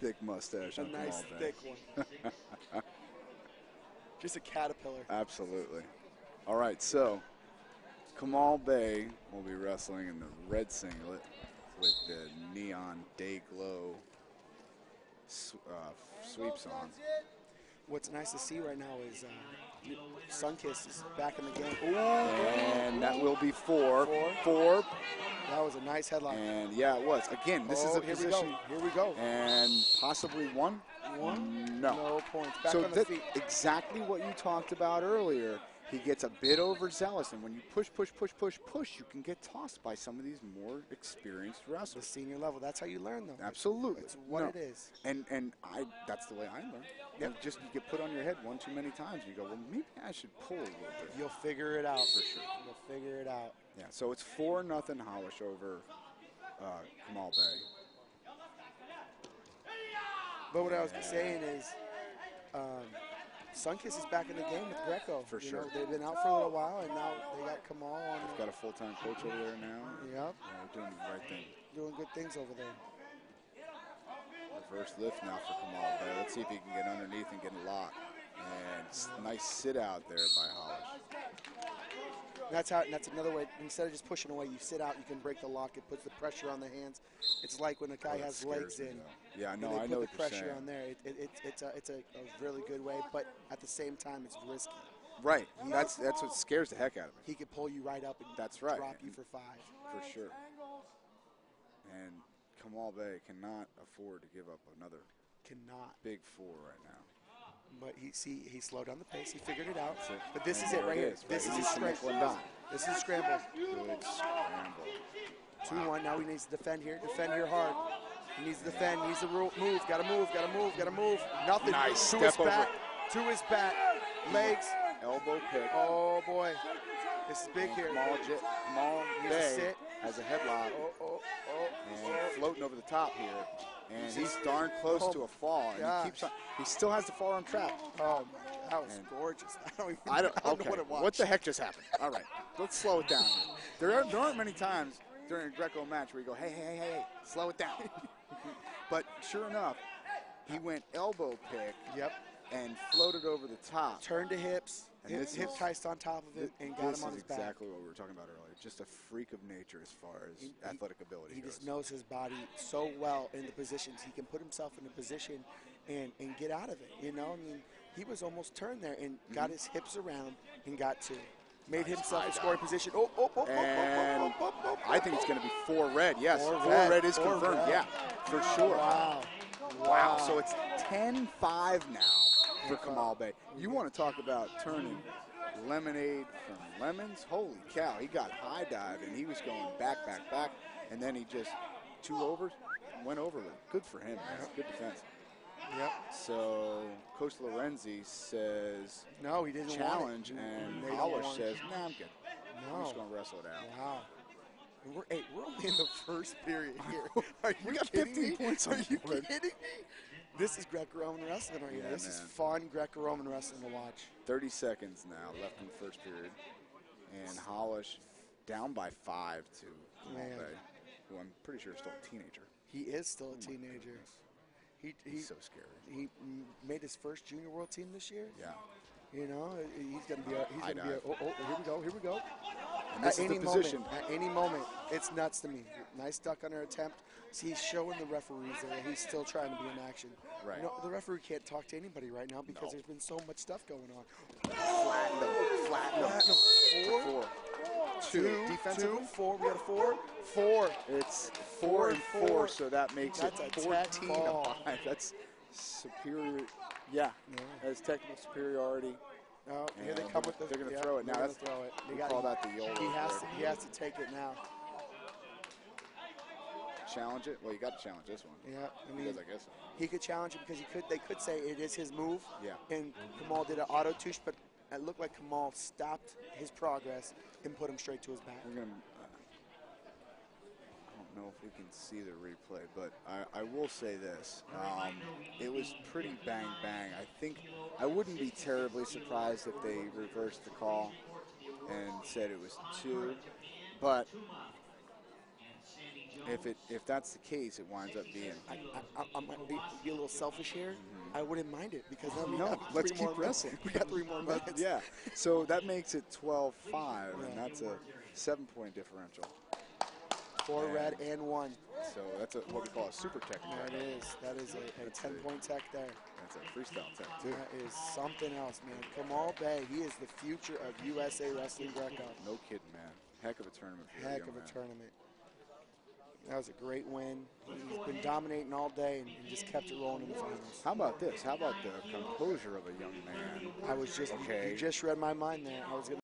thick mustache A on nice Kamal Bey. thick one. Just a caterpillar. Absolutely. All right, so Kamal Bey will be wrestling in the red singlet with the neon day glow uh, sweeps on. What's nice to see right now is uh, Sunkist is back in the game. And that will be four. Four. Four. That was a nice headlock. And yeah, it was. Again, this Oh, is a here we position. go. Here we go. And possibly one? One? No. No points. Back so on the feet. exactly what you talked about earlier. He gets a bit overzealous, and when you push, push, push, push, push, you can get tossed by some of these more experienced wrestlers. The senior level. That's how you learn, though. Absolutely, It's what No. it is. And and I that's the way I learn. You just you get put on your head one too many times. You go, well, maybe I should pull a little bit. You'll figure it out. For sure. You'll figure it out. Yeah. So it's four nothing Hawash over uh, Kamal Bey. But what I was saying is, um, Sunkist is back in the game with Greco. For You sure. know, they've been out for a little while, and now they got Kamal on. They've got a full time coach over there now. Yep, Yeah, they're doing the right thing. doing good things over there. Reverse lift now for Kamal Bey. Let's see if he can get underneath and get a lock. And nice sit out there by Hawash. That's how. That's another way. Instead of just pushing away, you sit out. You can break the lock. It puts the pressure on the hands. It's like when a guy Oh, has legs in. Yeah, I know- They I put know the pressure saying. on there. It, it, it, it's a it's a, a really good way, but at the same time, it's risky. Right. That's that's what scares the heck out of me. He could pull you right up and That's right. drop you for five. For sure. And Kamal Bey cannot afford to give up another Cannot. big four right now. But he see he slowed down the pace. He figured it out. it. But this And is it right here. is. This He is his make scramble. This is scramble. Good scramble. Two one. Now he needs to defend here. Defend here hard. He needs to defend. Needs to move. Got to move. Got to move. Got to move. Nothing. Nice. To his Step over. back. To his back. Legs. Elbow pick. Oh boy. This is big here. Kamal, J- Kamal Bey sit. has a headlock Oh oh oh. and floating over the top here. And he's darn close Oh, to a oh, fall. And gosh. he keeps on. He still has the forearm trap. Oh, that was And- gorgeous. I don't even. I don't, I don't okay. know what it was. What the heck just happened? All right, let's slow it down. There, are, there aren't many times during a Greco match where you go, hey, hey, hey, hey, hey, slow it down. but sure enough, he went elbow pick Yep. And floated over the top. Turned to hips. And Hip, this hip is- ticed on top of it and got him on is his back. This is exactly what we were talking about earlier. Just a freak of nature as far as He- athletic ability He goes. just knows his body so well in the positions. He can put himself in a position and, and get out of it. You know, I mean, he was almost turned there and got his hips around and got to. Made. Nice himself a scoring position. Oh, oh, oh, oh, And oh, oh, oh, oh, I think it's going to be four red. Yes, Four four, red. red. is Four confirmed. red. Yeah, for sure. Wow. Wow. So it's 10-5 now for Kamal Bey. You want to talk about turning lemonade from lemons? Holy cow! He got high dive and he was going back, back, back, and then he just two overs went over it. Good for him, man. Good defense. Yep. So Coach Lorenzi says No, he didn't challenge, and Holler says. "Nah, I'm good. No. I'm just going to wrestle it out." Wow. We're, hey, we're only in the first period here. Are you We got kidding 15 me? points on Are you board. kidding me? This is Greco-Roman wrestling right here. Yeah, this is fun Greco-Roman wrestling to watch. 30 seconds now left in the first period. And Hawash down by five to Man. Bey, who I'm pretty sure is still a teenager. He is still a oh teenager. He, he, He's so scary. he made his first junior world team this year. Yeah. You know, he's gonna be. A, he's gonna be. A, oh, oh, here we go. Here we go. At any moment, at any moment, it's nuts to me. Nice duck under attempt. See, he's showing the referees there. He's still trying to be in action. Right. Know, the referee can't talk to anybody right now because No. there's been so much stuff going on. Flatten them. Flatten them. Platinum, four, Four. two, Two. Two, four. We got a four, four. It's four, Four and four, four. so that makes That's it 14 ball. to 5. That's superior. Yeah. That's technical superiority. Oh, here they come with the. they're gonna yeah, throw it now. That's- throw it. They got- call that the YOLO He has to. He has to take it now. Challenge it? Well, you got to challenge this one. Yeah, I mean, Because I guess he could challenge it because he could. They could say it is his move. Yeah. And Kamal did an auto touche, but it looked like Kamal stopped his progress and put him straight to his back. We're gonna. I don't know if we can see the replay, but I, I will say this: um, it was pretty bang bang. I think I wouldn't be terribly surprised if they reversed the call and said it was two, but if it if that's the case, it winds up being. I, I, I might be, be a little selfish here. I wouldn't mind it because then we No, got let's keep wrestling. We got three more minutes. yeah, so that makes it 12-5, and that's a seven-point differential. Four And- red and one. So that's a, what we call a super tech. That is that is a, a ten it. point tech there. That's a freestyle tech too. That is something else, man. Kamal Bey, he is the future of USA Wrestling Greco. No kidding, man. Heck of a tournament. Heck young of a tournament. That was a great win. He's been dominating all day and, and just kept it rolling in the finals. How about this? How about the composure of a young man? I was just Okay. you just read my mind there. I was gonna